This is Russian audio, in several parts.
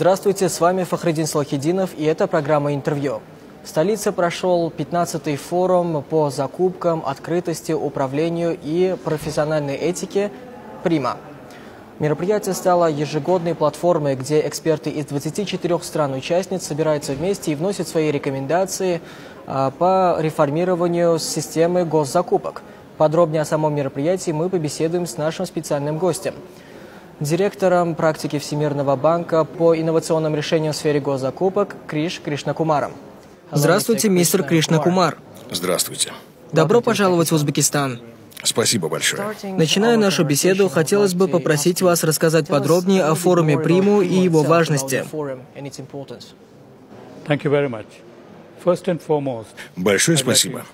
Здравствуйте, с вами Фахридин Салахидинов, и это программа «Интервью». В столице прошел 15-й форум по закупкам, открытости, управлению и профессиональной этике «Прима». Мероприятие стало ежегодной платформой, где эксперты из 24 стран-участниц собираются вместе и вносят свои рекомендации а, по реформированию системы госзакупок. Подробнее о самом мероприятии мы побеседуем с нашим специальным гостем – директором практики Всемирного банка по инновационным решениям в сфере госзакупок Криш Кришнакумаром. Здравствуйте, мистер Кришнакумар. Здравствуйте. Добро пожаловать в Узбекистан. Спасибо большое. Начиная нашу беседу, хотелось бы попросить вас рассказать подробнее о форуме Приму и его важности. Thank you very much. Большое спасибо.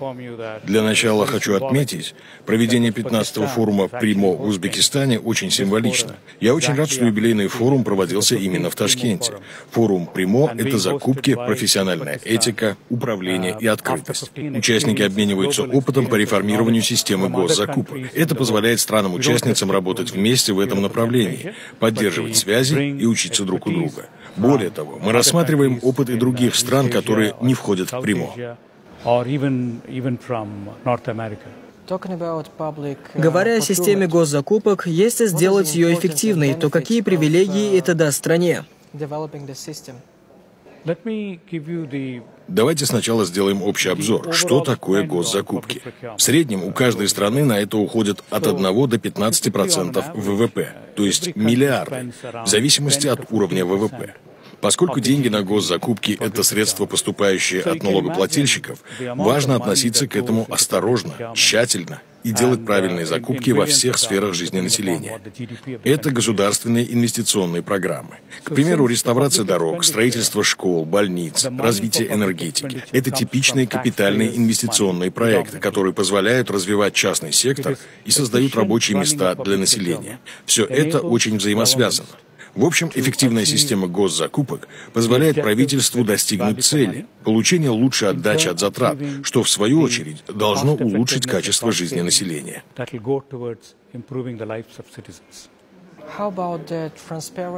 Для начала хочу отметить, проведение 15-го форума «Примо» в Узбекистане очень символично. Я очень рад, что юбилейный форум проводился именно в Ташкенте. Форум «Примо» — это закупки, профессиональная этика, управление и открытость. Участники обмениваются опытом по реформированию системы госзакупок. Это позволяет странам-участницам работать вместе в этом направлении, поддерживать связи и учиться друг у друга. Более того, мы рассматриваем опыт и других стран, которые не входят в Примо. Говоря о системе госзакупок, если сделать ее эффективной, то какие привилегии это даст стране? Давайте сначала сделаем общий обзор. Что такое госзакупки? В среднем у каждой страны на это уходит от 1 до 15% ВВП, то есть миллиарды, в зависимости от уровня ВВП. Поскольку деньги на госзакупки – это средства, поступающие от налогоплательщиков, важно относиться к этому осторожно, тщательно и делать правильные закупки во всех сферах жизни населения. Это государственные инвестиционные программы. К примеру, реставрация дорог, строительство школ, больниц, развитие энергетики. Это типичные капитальные инвестиционные проекты, которые позволяют развивать частный сектор и создают рабочие места для населения. Все это очень взаимосвязано. В общем, эффективная система госзакупок позволяет правительству достигнуть цели – получения лучшей отдачи от затрат, что, в свою очередь, должно улучшить качество жизни населения.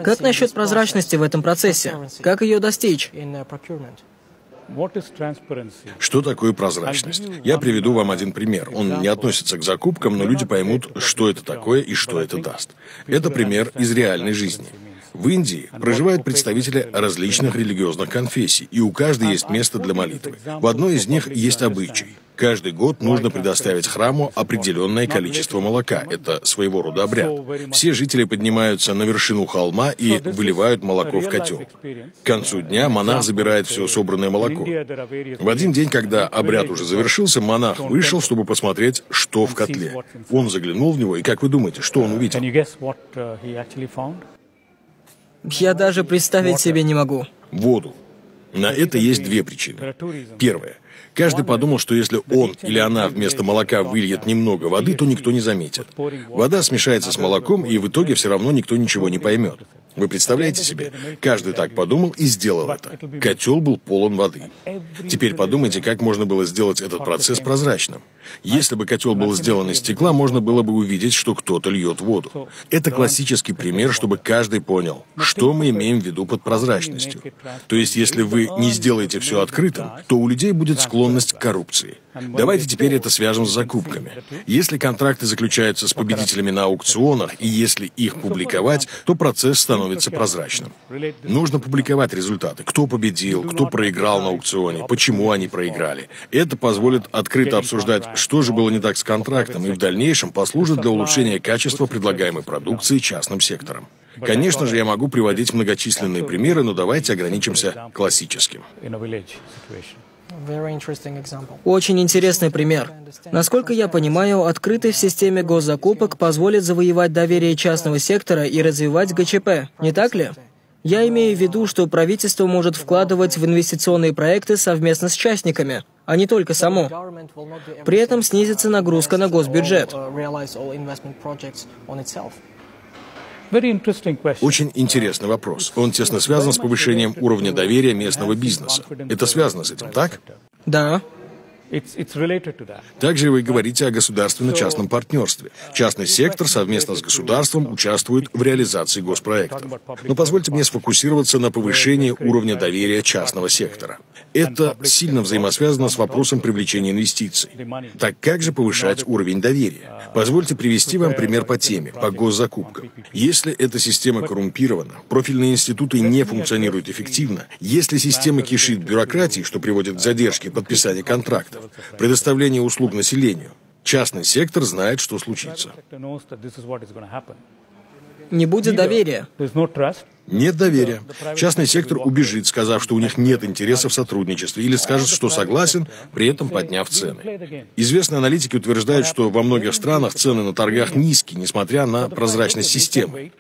Как насчет прозрачности в этом процессе? Как ее достичь? Что такое прозрачность? Я приведу вам один пример. Он не относится к закупкам, но люди поймут, что это такое и что это даст. Это пример из реальной жизни. В Индии проживают представители различных религиозных конфессий, и у каждой есть место для молитвы. В одной из них есть обычай. Каждый год нужно предоставить храму определенное количество молока. Это своего рода обряд. Все жители поднимаются на вершину холма и выливают молоко в котел. К концу дня монах забирает все собранное молоко. В один день, когда обряд уже завершился, монах вышел, чтобы посмотреть, что в котле. Он заглянул в него, и как вы думаете, что он увидел? Я даже представить себе не могу. Воду. На это есть две причины. Первое. Каждый подумал, что если он или она вместо молока выльет немного воды, то никто не заметит. Вода смешается с молоком, и в итоге все равно никто ничего не поймет. Вы представляете себе? Каждый так подумал и сделал это. Котел был полон воды. Теперь подумайте, как можно было сделать этот процесс прозрачным. Если бы котел был сделан из стекла, можно было бы увидеть, что кто-то льет воду. Это классический пример, чтобы каждый понял, что мы имеем в виду под прозрачностью. То есть, если вы не сделаете все открытым, то у людей будет склонность к коррупции. Давайте теперь это свяжем с закупками. Если контракты заключаются с победителями на аукционах, и если их публиковать, то процесс становится прозрачным. Нужно публиковать результаты. Кто победил, кто проиграл на аукционе, почему они проиграли. Это позволит открыто обсуждать, что же было не так с контрактом, и в дальнейшем послужит для улучшения качества предлагаемой продукции частным сектором. Конечно же, я могу приводить многочисленные примеры, но давайте ограничимся классическим. Очень интересный пример. Насколько я понимаю, открытый в системе госзакупок позволит завоевать доверие частного сектора и развивать ГЧП, не так ли? Я имею в виду, что правительство может вкладывать в инвестиционные проекты совместно с частниками, а не только само. При этом снизится нагрузка на госбюджет. Очень интересный вопрос. Он тесно связан с повышением уровня доверия местного бизнеса. Это связано с этим, так? Да. Также вы говорите о государственно-частном партнерстве. Частный сектор совместно с государством участвует в реализации госпроектов. Но позвольте мне сфокусироваться на повышении уровня доверия частного сектора. Это сильно взаимосвязано с вопросом привлечения инвестиций. Так как же повышать уровень доверия? Позвольте привести вам пример по теме, по госзакупкам. Если эта система коррумпирована, профильные институты не функционируют эффективно, если система кишит бюрократией, что приводит к задержке подписания контрактов, предоставления услуг населению, частный сектор знает, что случится. Не будет доверия. Нет доверия. Частный сектор убежит, сказав, что у них нет интереса в сотрудничестве, или скажет, что согласен, при этом подняв цены. Известные аналитики утверждают, что во многих странах цены на торгах низкие, несмотря на прозрачность системы.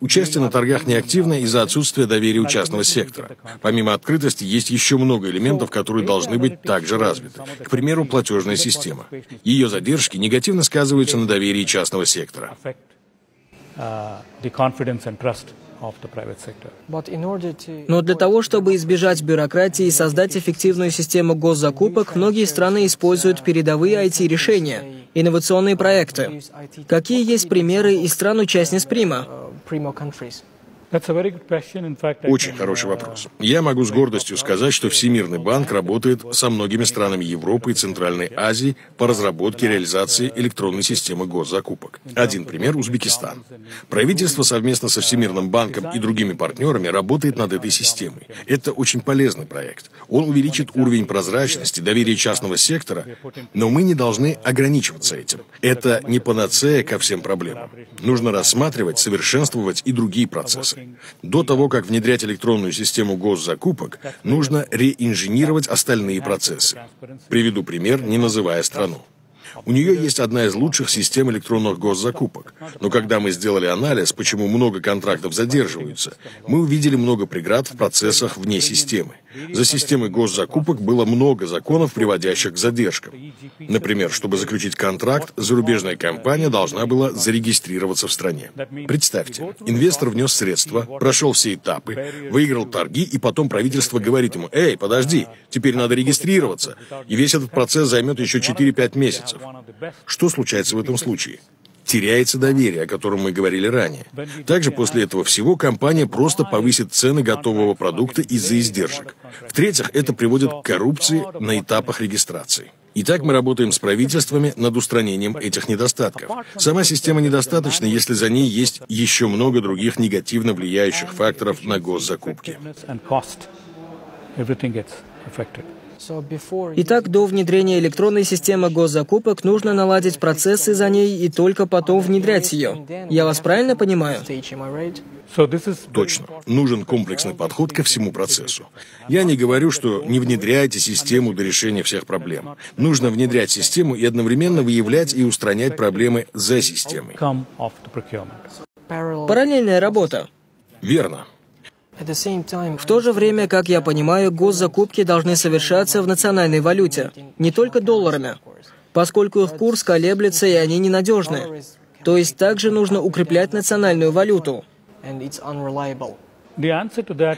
Участие на торгах неактивно из-за отсутствия доверия у частного сектора. Помимо открытости, есть еще много элементов, которые должны быть также развиты. К примеру, платежная система. Ее задержки негативно сказываются на доверии частного сектора. Но для того, чтобы избежать бюрократии и создать эффективную систему госзакупок, многие страны используют передовые IT-решения, инновационные проекты. Какие есть примеры из стран-участниц Прима? Очень хороший uh, вопрос. Я могу с гордостью сказать, что Всемирный банк работает со многими странами Европы и Центральной Азии по разработке и реализации электронной системы госзакупок. Один пример – Узбекистан. Правительство совместно со Всемирным банком и другими партнерами работает над этой системой. Это очень полезный проект. Он увеличит уровень прозрачности, доверия частного сектора, но мы не должны ограничиваться этим. Это не панацея ко всем проблемам. Нужно рассматривать, совершенствовать и другие процессы. До того, как внедрять электронную систему госзакупок, нужно реинженировать остальные процессы. Приведу пример, не называя страну. У нее есть одна из лучших систем электронных госзакупок. Но когда мы сделали анализ, почему много контрактов задерживаются, мы увидели много преград в процессах вне системы. За системой госзакупок было много законов, приводящих к задержкам. Например, чтобы заключить контракт, зарубежная компания должна была зарегистрироваться в стране. Представьте, инвестор внес средства, прошел все этапы, выиграл торги, и потом правительство говорит ему, «Эй, подожди, теперь надо регистрироваться». И весь этот процесс займет еще 4-5 месяцев. Что случается в этом случае? теряется доверие, о котором мы говорили ранее. Также после этого всего компания просто повысит цены готового продукта из-за издержек. В-третьих, это приводит к коррупции на этапах регистрации. Итак, мы работаем с правительствами над устранением этих недостатков. Сама система недостаточна, если за ней есть еще много других негативно влияющих факторов на госзакупки. Итак, до внедрения электронной системы госзакупок нужно наладить процессы за ней и только потом внедрять ее. Я вас правильно понимаю? Точно. Нужен комплексный подход ко всему процессу. Я не говорю, что не внедряйте систему до решения всех проблем. Нужно внедрять систему и одновременно выявлять и устранять проблемы за системой. Параллельная работа. Верно. В то же время, как я понимаю, госзакупки должны совершаться в национальной валюте, не только долларами, поскольку их курс колеблется и они ненадежны. То есть также нужно укреплять национальную валюту.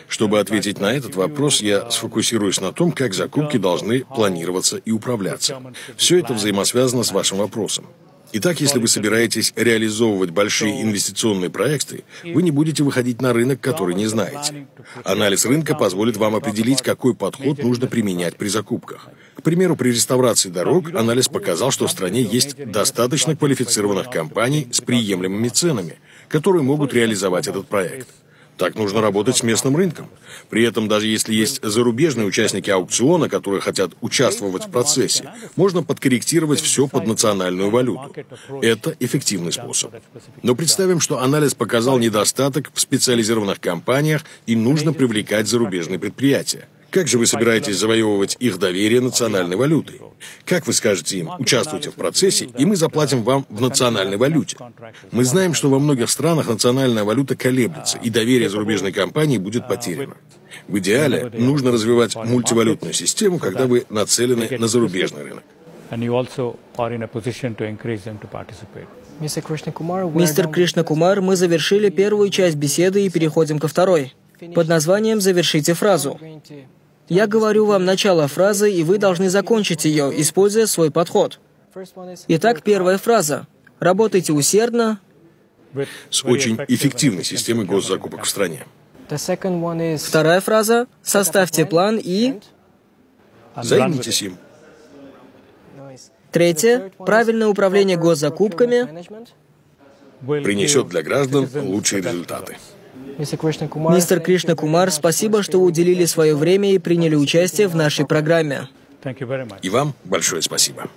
Чтобы ответить на этот вопрос, я сфокусируюсь на том, как закупки должны планироваться и управляться. Все это взаимосвязано с вашим вопросом. Итак, если вы собираетесь реализовывать большие инвестиционные проекты, вы не будете выходить на рынок, который не знаете. Анализ рынка позволит вам определить, какой подход нужно применять при закупках. К примеру, при реставрации дорог анализ показал, что в стране есть достаточно квалифицированных компаний с приемлемыми ценами, которые могут реализовать этот проект. Так нужно работать с местным рынком. При этом, даже если есть зарубежные участники аукциона, которые хотят участвовать в процессе, можно подкорректировать все под национальную валюту. Это эффективный способ. Но представим, что анализ показал недостаток в специализированных компаниях и нужно привлекать зарубежные предприятия. Как же вы собираетесь завоевывать их доверие национальной валютой? Как вы скажете им, участвуйте в процессе, и мы заплатим вам в национальной валюте? Мы знаем, что во многих странах национальная валюта колеблется, и доверие зарубежной компании будет потеряно. В идеале нужно развивать мультивалютную систему, когда вы нацелены на зарубежный рынок. Мистер Кришна Кумар, мы завершили первую часть беседы и переходим ко второй. Под названием «Завершите фразу». Я говорю вам начало фразы, и вы должны закончить ее, используя свой подход. Итак, первая фраза. Работайте усердно. С очень эффективной системой госзакупок в стране. Вторая фраза. Составьте план и... Займитесь им. Третье. Правильное управление госзакупками Принесет для граждан лучшие результаты. Мистер Кришна Кумар, спасибо, что уделили свое время и приняли участие в нашей программе. И вам большое спасибо.